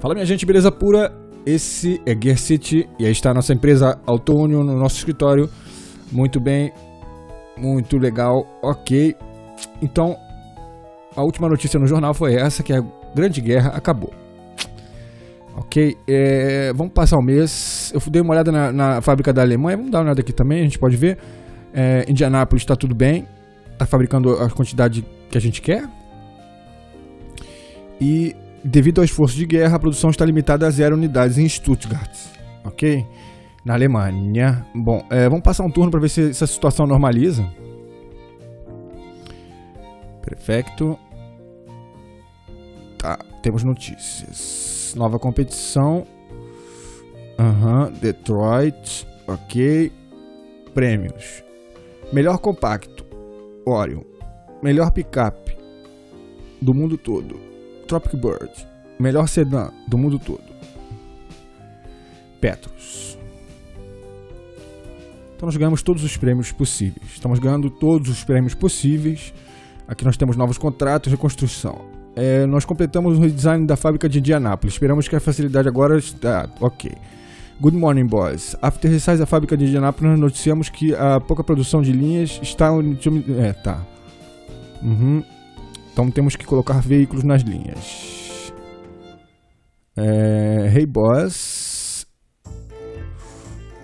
Fala minha gente, beleza pura? Esse é Gear City e aí está a nossa empresa Autônio no nosso escritório. Muito bem, muito legal, ok. Então, a última notícia no jornal foi essa, que a Grande Guerra acabou. Ok, é, vamos passar o mês. Eu dei uma olhada na, na, fábrica da Alemanha, vamos dar uma olhada aqui também, a gente pode ver. É, Indianápolis está tudo bem, está fabricando a quantidade que a gente quer. E devido ao esforço de guerra, a produção está limitada a zero unidades em Stuttgart, ok? Na Alemanha. Bom, é, vamos passar um turno para ver se essa situação normaliza. Perfeito. Tá, temos notícias. Nova competição. Aham, uhum, Detroit. Ok. Prêmios. Melhor compacto. Orion. Melhor picape do mundo todo. Tropic Bird. Melhor sedã do mundo todo. Petros. Então nós ganhamos todos os prêmios possíveis. Estamos ganhando todos os prêmios possíveis. Aqui nós temos novos contratos, reconstrução. É, nós completamos o redesign da fábrica de Indianápolis. Esperamos que a facilidade agora está. Ok. Good morning, boys. After resize da fábrica de Indianápolis, nós noticiamos que a pouca produção de linhas está. É, tá. Uhum. Então temos que colocar veículos nas linhas. É, hey, boss.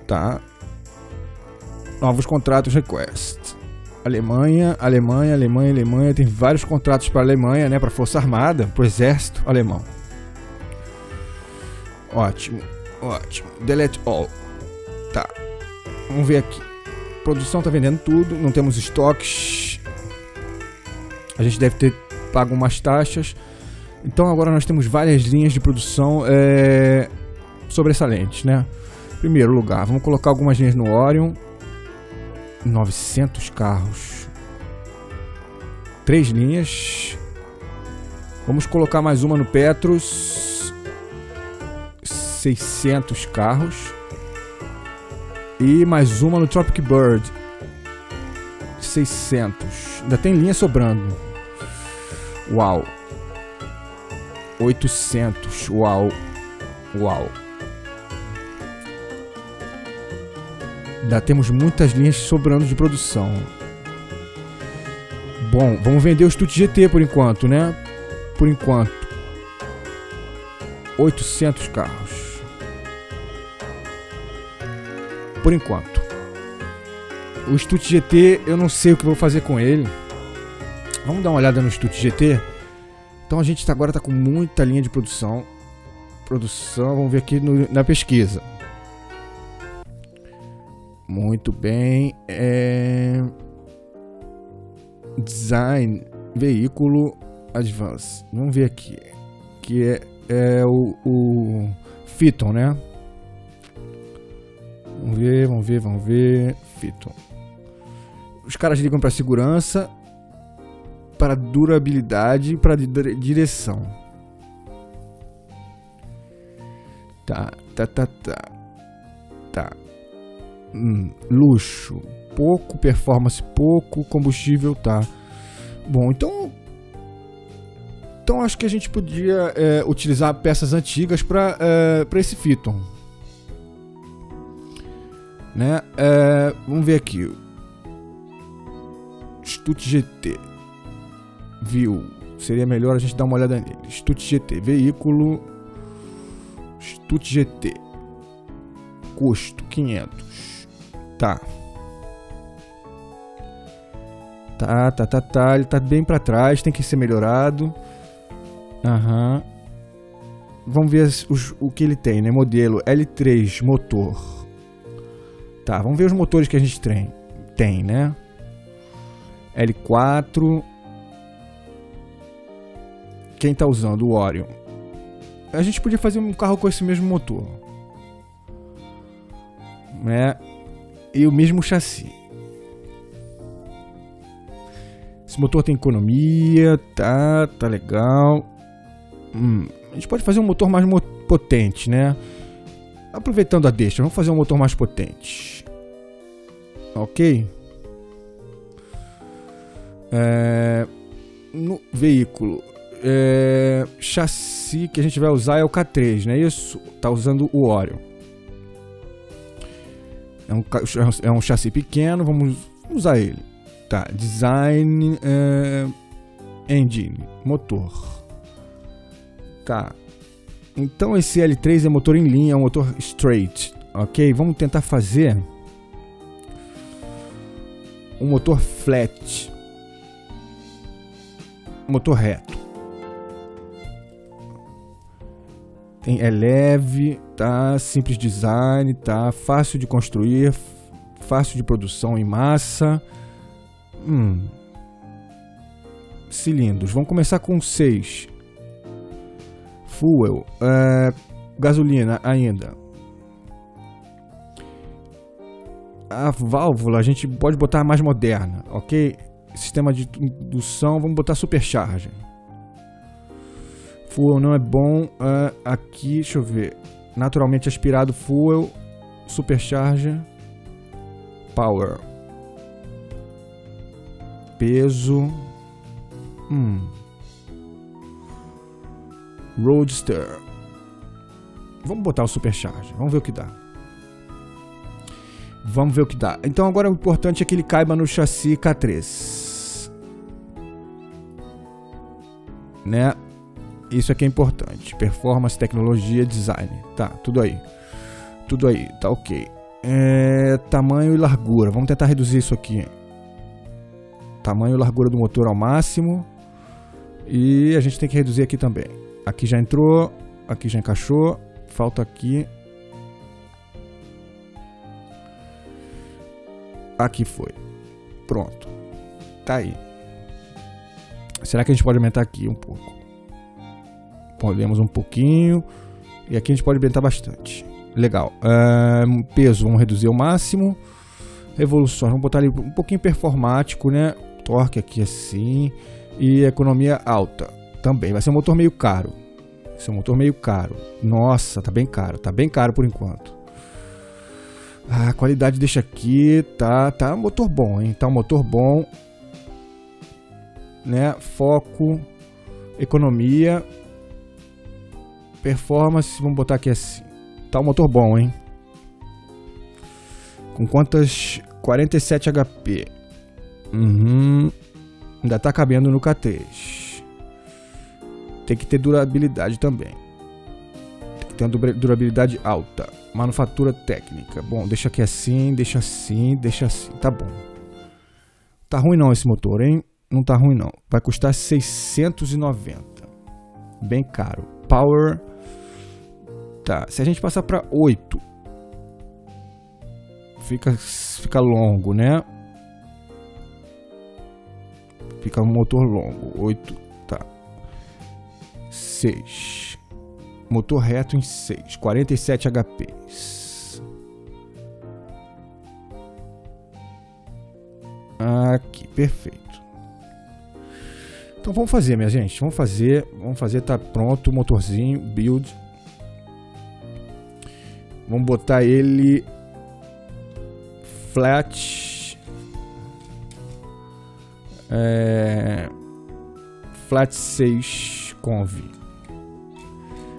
Tá. Novos contratos request. Alemanha, Alemanha, Alemanha, Alemanha. Tem vários contratos para Alemanha, né? Para Força Armada, para o Exército Alemão. Ótimo, ótimo. Delete all. Tá. Vamos ver aqui. Produção tá vendendo tudo, não temos estoques. A gente deve ter pago umas taxas. Então agora nós temos várias linhas de produção é, sobressalentes, né? Primeiro lugar, vamos colocar algumas linhas no Orion. 900 carros. Três linhas. Vamos colocar mais uma no Petros. 600 carros. E mais uma no Tropic Bird. 600. Ainda tem linha sobrando. Uau. 800. Uau. Uau. Ainda temos muitas linhas sobrando de produção. Bom, vamos vender o Stut GT por enquanto, né? Por enquanto. 800 carros. Por enquanto. O Stut GT, eu não sei o que vou fazer com ele. Vamos dar uma olhada no Stut GT. Então a gente tá, agora está com muita linha de produção. Produção, vamos ver aqui no, na pesquisa. Muito bem. É... Design, veículo, advance. Vamos ver aqui. Que é, é o, o Fiton, né? Vamos ver, vamos ver, vamos ver. Fiton. Os caras ligam para segurança, para durabilidade, para direção. Tá, tá, tá, tá. Tá hum, luxo, pouco performance, pouco combustível, tá? Bom, então então acho que a gente podia é, utilizar peças antigas para é, para esse Fiton, né? É, vamos ver aqui. Stut GT, viu? Seria melhor a gente dar uma olhada nele. Stut GT, veículo. Stut GT, custo 500. Tá. Tá, tá, tá, tá. Ele tá bem para trás, tem que ser melhorado. Aham. Uhum. Vamos ver os, o que ele tem, né? Modelo L3 motor. Tá, vamos ver os motores que a gente tem, tem né? L4. Quem tá usando o Orion? A gente podia fazer um carro com esse mesmo motor. Né? e o mesmo chassi. Esse motor tem economia, tá, tá legal. Hum, a gente pode fazer um motor mais mo potente, né? Aproveitando a deixa, vamos fazer um motor mais potente. Ok? É, no veículo, é, chassi que a gente vai usar é o K3, não é isso? Tá usando o Orion. É um, é um chassi pequeno, vamos usar ele. Tá, design, é, engine, motor. Tá. Então esse L3 é motor em linha, é um motor straight, ok? Vamos tentar fazer um motor flat, motor reto. Tem, é leve, tá? Simples design, tá? Fácil de construir, fácil de produção em massa. Hum. Cilindros. Vamos começar com 6. Fuel. É, gasolina ainda. A válvula a gente pode botar mais moderna, ok? Sistema de indução, vamos botar supercharger. Fuel não é bom. Uh, aqui, deixa eu ver. Naturalmente aspirado fuel, supercharger, power, peso, hum, roadster. Vamos botar o supercharger. Vamos ver o que dá. Vamos ver o que dá. Então agora o importante é que ele caiba no chassi K3. Né? Isso aqui é importante. Performance, tecnologia, design. Tá, tudo aí. Tudo aí, tá ok. É, tamanho e largura. Vamos tentar reduzir isso aqui. Tamanho e largura do motor ao máximo. E a gente tem que reduzir aqui também. Aqui já entrou. Aqui já encaixou. Falta aqui. Aqui foi. Pronto. Tá aí. Será que a gente pode aumentar aqui um pouco? Podemos um pouquinho. E aqui a gente pode aumentar bastante. Legal. Peso, vamos reduzir ao máximo. Revoluções, vamos botar ali um pouquinho performático, né? Torque aqui assim. E economia alta também. Vai ser um motor meio caro. Vai ser um motor meio caro. Nossa, tá bem caro. Tá bem caro por enquanto. A qualidade deixa aqui, tá, tá um motor bom, hein? Tá um motor bom, né? Foco, economia, Performance, vamos botar aqui assim. Tá um motor bom, hein? Com quantas? 47 HP. Uhum. Ainda tá cabendo no K3. Tem que ter durabilidade também. Tem que ter uma durabilidade alta. Manufatura técnica. Bom, deixa aqui assim, deixa assim, deixa assim. Tá bom. Tá ruim não esse motor, hein? Não tá ruim não. Vai custar 690. Bem caro. Power Tá, se a gente passar para 8, fica, fica longo, né? Fica um motor longo. 8, tá. 6. Motor reto em 6, 47 HP. Aqui, perfeito. Então vamos fazer, minha gente. Vamos fazer, vamos fazer, tá pronto o motorzinho, build. Vamos botar ele flat é, flat 6 conv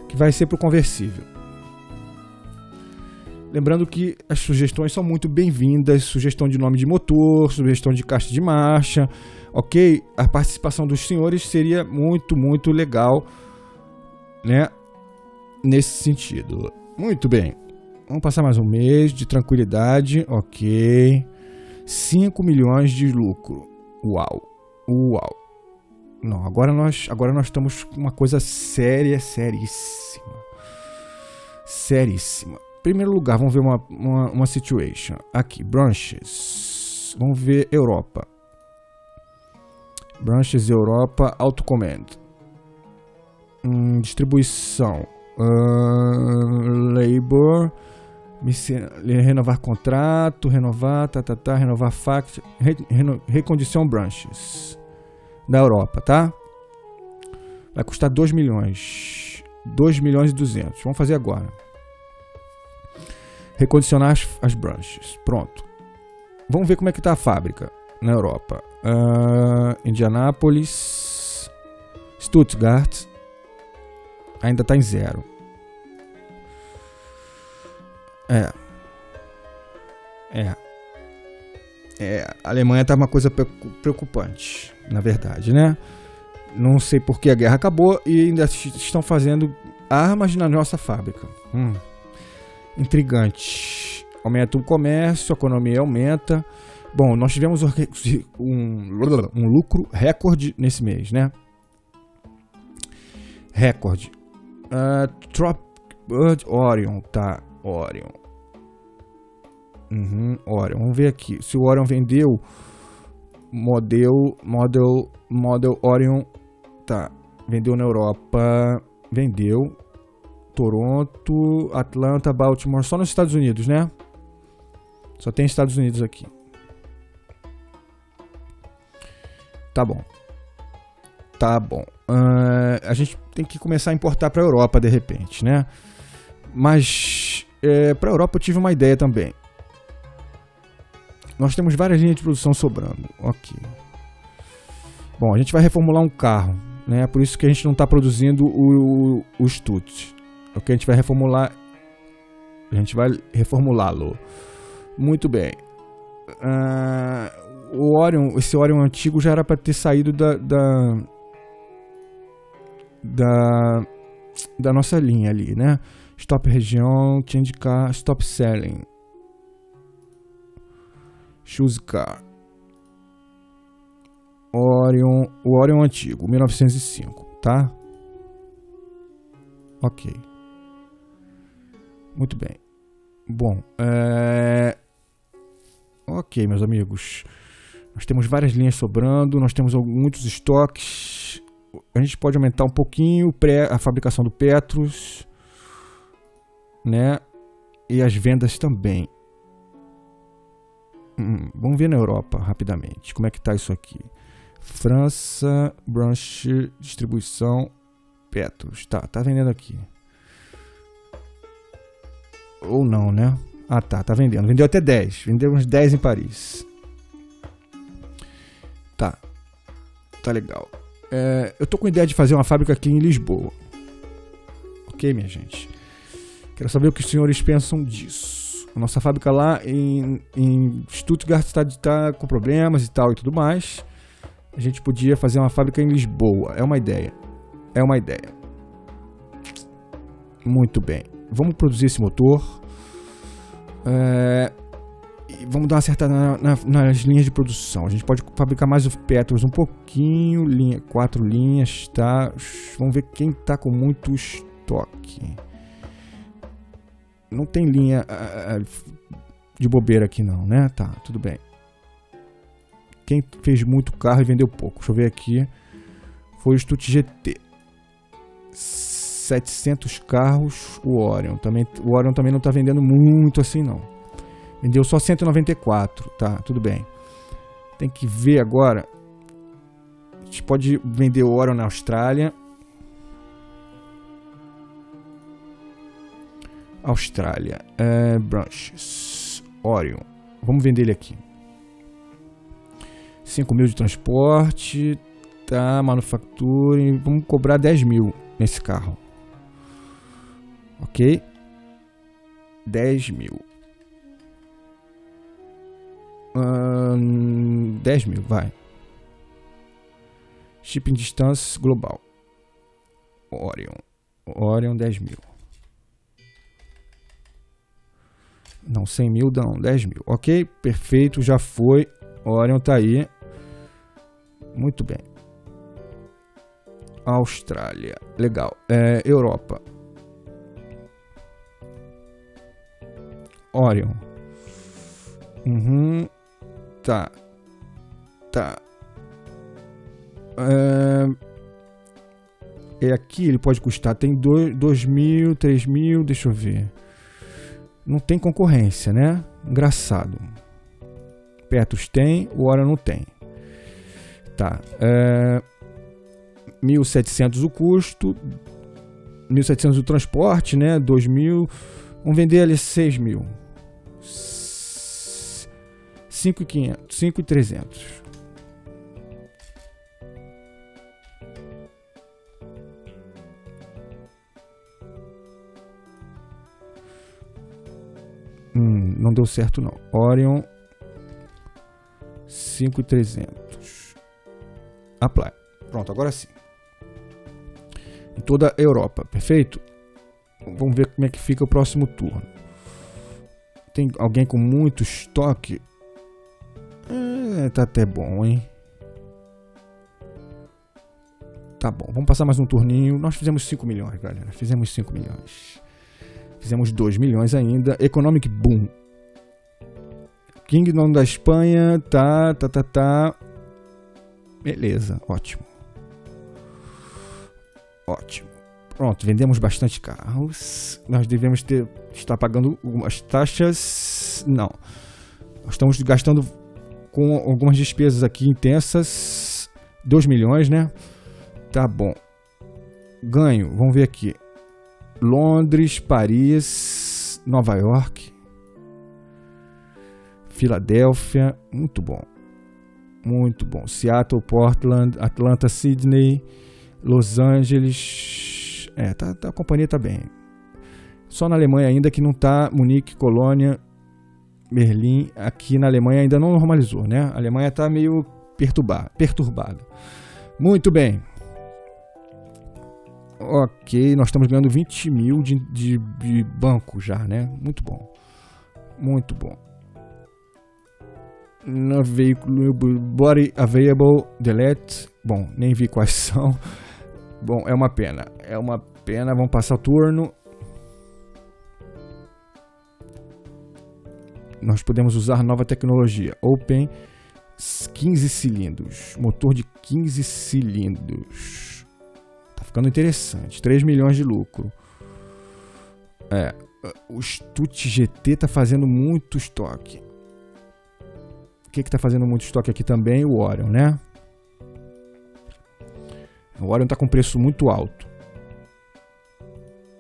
que vai ser para o conversível. Lembrando que as sugestões são muito bem-vindas, sugestão de nome de motor, sugestão de caixa de marcha, ok? A participação dos senhores seria muito, muito legal, né? Nesse sentido. Muito bem. Vamos passar mais um mês de tranquilidade, ok. 5 milhões de lucro. Uau. Uau. Não, agora nós, agora nós estamos com uma coisa séria, seríssima. Seríssima. Primeiro lugar, vamos ver uma, uma, uma situation. Aqui, branches. Vamos ver Europa. Branches Europa, autocommand. Hum, distribuição. Uh, labor renovar contrato, renovar, tá, tá, tá, renovar fact, re, reno, recondição branches da Europa, tá? Vai custar 2 milhões. 2 milhões e 200. Vamos fazer agora. Recondicionar as, as branches. Pronto. Vamos ver como é que tá a fábrica na Europa. Uh, Indianápolis. Stuttgart ainda está em zero. É. É. É, a Alemanha tá uma coisa preocupante, na verdade, né? Não sei por que a guerra acabou e ainda estão fazendo armas na nossa fábrica. Hum. Intrigante. Aumenta o comércio, a economia aumenta. Bom, nós tivemos um, um lucro recorde nesse mês, né? Recorde. Uh, Trop Orion, tá? Orion. Uhum, Orion. Vamos ver aqui. Se o Orion vendeu. Model, model, model Orion. Tá. Vendeu na Europa. Vendeu. Toronto, Atlanta, Baltimore. Só nos Estados Unidos, né? Só tem Estados Unidos aqui. Tá bom. Tá bom. Uh, a gente tem que começar a importar para a Europa de repente, né? Mas é, para a Europa eu tive uma ideia também. Nós temos várias linhas de produção sobrando. Ok. Bom, a gente vai reformular um carro, né? Por isso que a gente não está produzindo o, o, o Stutz. Ok, a gente vai reformular. A gente vai reformulá-lo. Muito bem. Uh, o Orion, esse Orion antigo já era para ter saído da, da da da nossa linha ali, né? Stop região, change car, stop selling. Choose car. Orion, o Orion antigo, 1905, tá? Ok. Muito bem. Bom, é... Ok, meus amigos. Nós temos várias linhas sobrando, nós temos muitos estoques. A gente pode aumentar um pouquinho a fabricação do Petrus, né? E as vendas também. Hum, vamos ver na Europa rapidamente. Como é que tá isso aqui? França, branch, distribuição, Petrus. Tá, tá vendendo aqui. Ou não, né? Ah, tá, tá vendendo. Vendeu até 10. Vendeu uns 10 em Paris. Tá. Tá legal. É, eu tô com ideia de fazer uma fábrica aqui em Lisboa. Ok, minha gente? Quero saber o que os senhores pensam disso. A nossa fábrica lá em, em Stuttgart está tá com problemas e tal e tudo mais. A gente podia fazer uma fábrica em Lisboa. É uma ideia. É uma ideia. Muito bem. Vamos produzir esse motor. É, vamos dar uma acertada na, na, nas linhas de produção. A gente pode fabricar mais o Petros um pouquinho, linha, quatro linhas, tá? Vamos ver quem tá com muito estoque. Não tem linha uh, de bobeira aqui não, né? Tá, tudo bem. Quem fez muito carro e vendeu pouco? Deixa eu ver aqui. Foi o Stut GT. 700 carros o Orion. Também, o Orion também não está vendendo muito assim não. Vendeu só 194, tá, tudo bem. Tem que ver agora. A gente pode vender o Orion na Austrália. Austrália. É, branches. Orion. Vamos vender ele aqui. 5 mil de transporte. Tá, manufatura. Vamos cobrar 10 mil nesse carro. Ok? 10 mil. Hum, 10 mil, vai. Shipping Distance Global. Orion. Orion 10 mil. Não, 100 mil, não, 10 mil. Ok, perfeito, já foi. Orion tá aí. Muito bem. Austrália, legal. É, Europa. Orion. Uhum. Tá. Tá. É... é aqui ele pode custar. Tem 2 mil, 3 mil. Deixa eu ver. Não tem concorrência, né? Engraçado. Petrus tem, o Orion não tem. Tá. É... 1.700 o custo. 1.700 o transporte, né? 2.000. Vamos vender ali 6.000. 5.500, 5.300. deu certo não. Orion 5300. Apply. Pronto, agora sim. Em toda a Europa, perfeito? Vamos ver como é que fica o próximo turno. Tem alguém com muito estoque? É, tá até bom, hein? Tá bom, vamos passar mais um turninho. Nós fizemos 5 milhões, galera. Fizemos 5 milhões. Fizemos 2 milhões ainda. Economic Boom. Kingdom da Espanha. Tá, tá, tá, tá. Beleza, ótimo. Ótimo. Pronto, vendemos bastante carros. Nós devemos ter estar pagando algumas taxas. Não. Nós estamos gastando com algumas despesas aqui intensas. 2 milhões, né? Tá bom. Ganho, vamos ver aqui. Londres, Paris, Nova York, Filadélfia, muito bom. Muito bom. Seattle, Portland, Atlanta, Sydney, Los Angeles. É, tá, tá, a companhia tá bem. Só na Alemanha ainda que não tá Munique, Colônia, Berlim. Aqui na Alemanha ainda não normalizou, né? A Alemanha tá meio perturbada. perturbada. Muito bem. Ok, nós estamos ganhando 20 mil de, de, de banco já, né? Muito bom. Muito bom. No veículo body available delete. Bom, nem vi quais são. Bom, é uma pena. É uma pena. Vamos passar o turno. Nós podemos usar nova tecnologia. Open 15 cilindros. Motor de 15 cilindros ficando interessante. 3 milhões de lucro. É, o Stut GT tá fazendo muito estoque. Que que tá fazendo muito estoque aqui também? O Orion, né? O Orion tá com preço muito alto.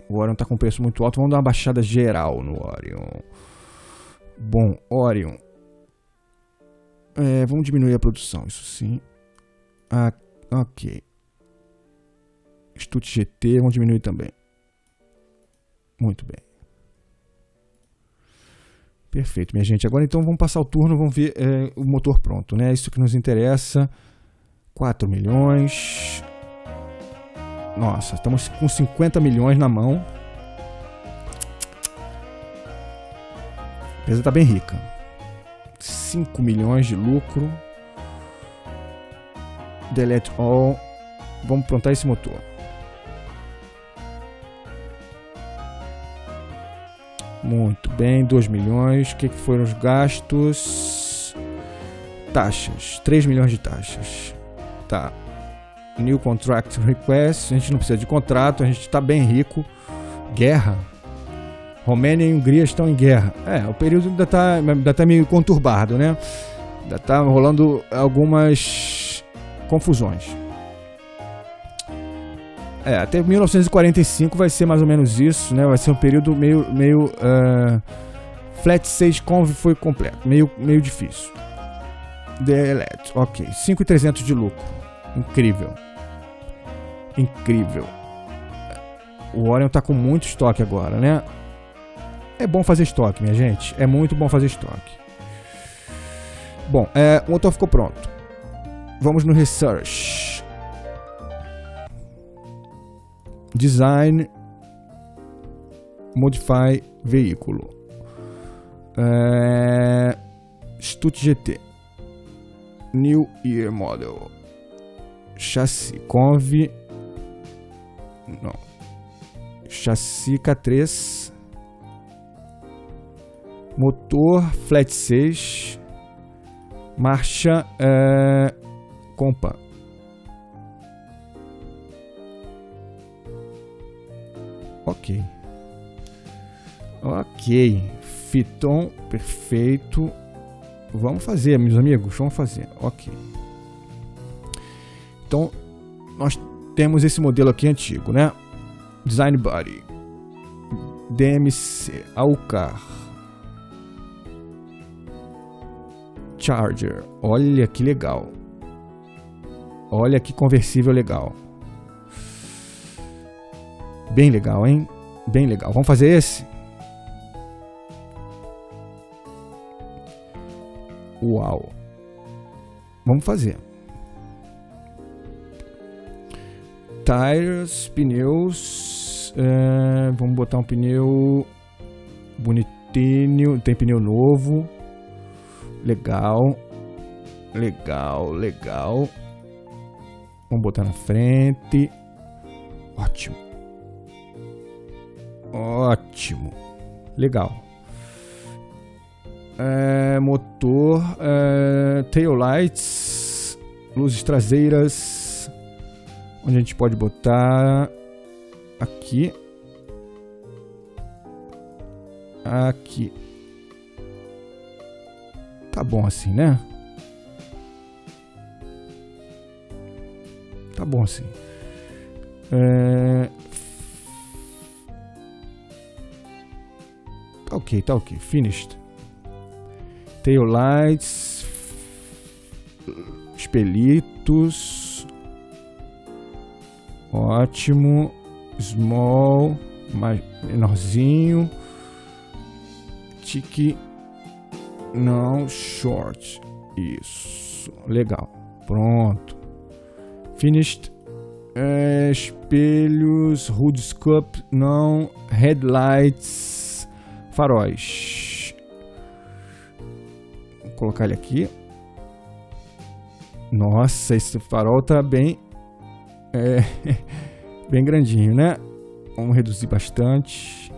O Orion tá com preço muito alto. Vamos dar uma baixada geral no Orion. Bom, Orion. É, vamos diminuir a produção, isso sim. Ah, ok. Stut GT, vão diminuir também. Muito bem. Perfeito, minha gente. Agora então vamos passar o turno, vamos ver é, o motor pronto, né? Isso que nos interessa. 4 milhões. Nossa, estamos com 50 milhões na mão. A empresa está bem rica. 5 milhões de lucro. Delete all. Vamos prontar esse motor. Muito bem, 2 milhões. O que, que foram os gastos? Taxas, 3 milhões de taxas. Tá. New Contract Request. A gente não precisa de contrato, a gente está bem rico. Guerra. Romênia e Hungria estão em guerra. É, o período ainda está ainda tá meio conturbado, né? Ainda está rolando algumas confusões. É, até 1945 vai ser mais ou menos isso, né? Vai ser um período meio. meio uh, Flat 6 Conv foi completo, meio, meio difícil. Delete, ok. 5,300 de lucro. Incrível. Incrível. O Orion tá com muito estoque agora, né? É bom fazer estoque, minha gente. É muito bom fazer estoque. Bom, é, o motor ficou pronto. Vamos no Research. Design, Modify veículo. É, Stut GT. New Year Model. Chassi Conv. Não. Chassi K3. Motor Flat 6. Marcha é, Compa. Ok. Ok. Fiton, perfeito. Vamos fazer, meus amigos, vamos fazer. Ok. Então, nós temos esse modelo aqui antigo, né? Design Body. DMC, Alcar. Charger. Olha que legal. Olha que conversível legal. Bem legal, hein? Bem legal. Vamos fazer esse? Uau. Vamos fazer. Tires, pneus. É, vamos botar um pneu bonitinho. Tem pneu novo. Legal. Legal, legal. Vamos botar na frente. Ótimo. Ótimo. Legal. É, motor, é, tail lights, luzes traseiras, onde a gente pode botar aqui, aqui. Tá bom assim, né? Tá bom assim. É... Tá ok, tá ok. Finished. Tail lights. Espelitos. Ótimo. Small. Mais menorzinho. Tique. Não, short. Isso. Legal. Pronto. Finished. É, espelhos, hood scope, não. Headlights, faróis. Vou colocar ele aqui. Nossa, esse farol tá bem. É, bem grandinho, né? Vamos reduzir bastante.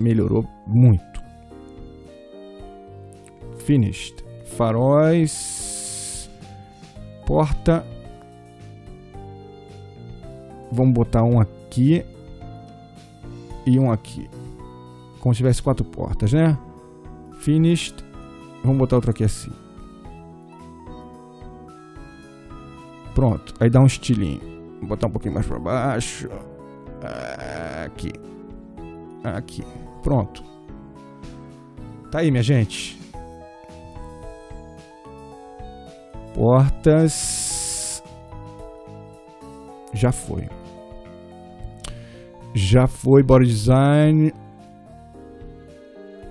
Melhorou muito. Finished. Faróis porta. Vamos botar um aqui e um aqui. Como se tivesse quatro portas, né? Finished. Vamos botar outro aqui assim. Pronto. Aí dá um estilinho. Vou botar um pouquinho mais para baixo. Aqui. Aqui. Pronto. Tá aí, minha gente. Portas. Já foi. Já foi body design.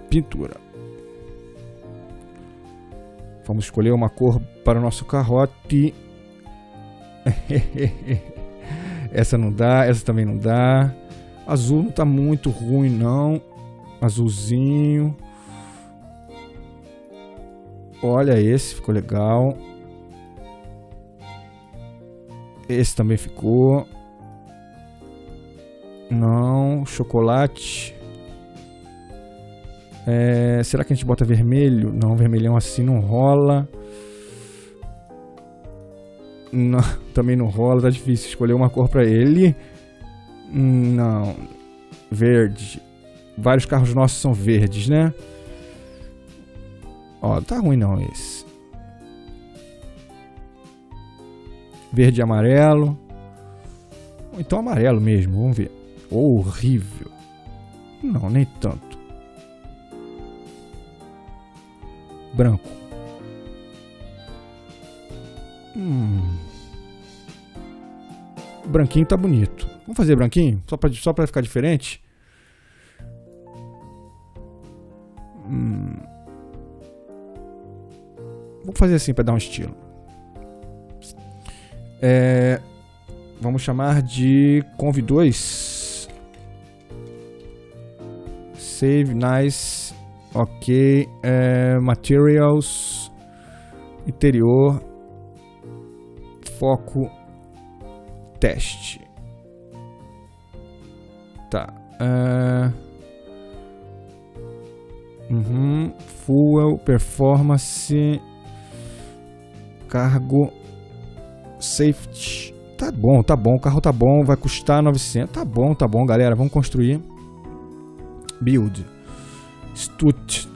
Pintura. Vamos escolher uma cor para o nosso carrote. essa não dá, essa também não dá. Azul não está muito ruim não. Azulzinho. Olha esse, ficou legal. Esse também ficou. Não, chocolate. É, será que a gente bota vermelho? Não, vermelhão assim não rola. Não, também não rola, tá difícil escolher uma cor para ele. Não, verde. Vários carros nossos são verdes, né? Ó, tá ruim não esse. Verde e amarelo. Ou então amarelo mesmo, vamos ver. Horrível. Não, nem tanto. Branco. Hum. Branquinho tá bonito. Vamos fazer branquinho? Só pra, só pra ficar diferente? Hum. Vamos fazer assim para dar um estilo. É, vamos chamar de Conv 2. Save, nice. Ok. É, materials. Interior. Foco. Teste. Tá. É, uhum, fuel, performance, cargo, Safety. Tá bom, tá bom. O carro tá bom. Vai custar 900. Tá bom, tá bom, galera. Vamos construir. Build. Stut.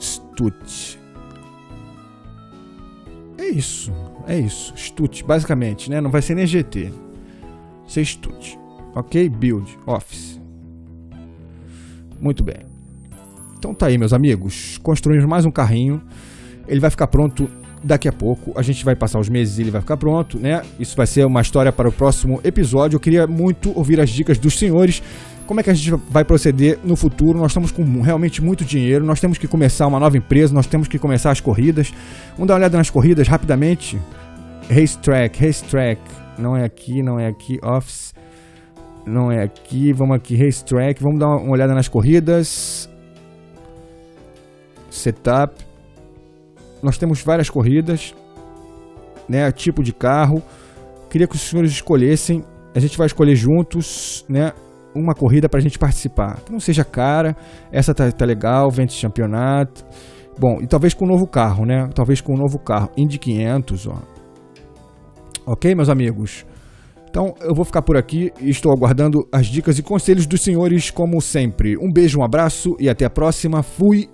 Stut. É isso. É isso. Stut, basicamente, né? Não vai ser nem GT. Ser Stut. Ok? Build. Office. Muito bem. Então tá aí, meus amigos. Construímos mais um carrinho. Ele vai ficar pronto daqui a pouco. A gente vai passar os meses e ele vai ficar pronto, né? Isso vai ser uma história para o próximo episódio. Eu queria muito ouvir as dicas dos senhores. Como é que a gente vai proceder no futuro? Nós estamos com realmente muito dinheiro, nós temos que começar uma nova empresa, nós temos que começar as corridas. Vamos dar uma olhada nas corridas rapidamente. Racetrack, Racetrack, não é aqui, não é aqui, Office, não é aqui, vamos aqui, Racetrack, vamos dar uma olhada nas corridas. Setup. Nós temos várias corridas, né, tipo de carro. Queria que os senhores escolhessem, a gente vai escolher juntos, né, uma corrida para a gente participar. Não seja cara, essa tá, tá legal, vende campeonato. Bom, e talvez com um novo carro, né? Talvez com um novo carro, Indy 500, ó. Ok, meus amigos? Então eu vou ficar por aqui e estou aguardando as dicas e conselhos dos senhores como sempre. Um beijo, um abraço e até a próxima. Fui!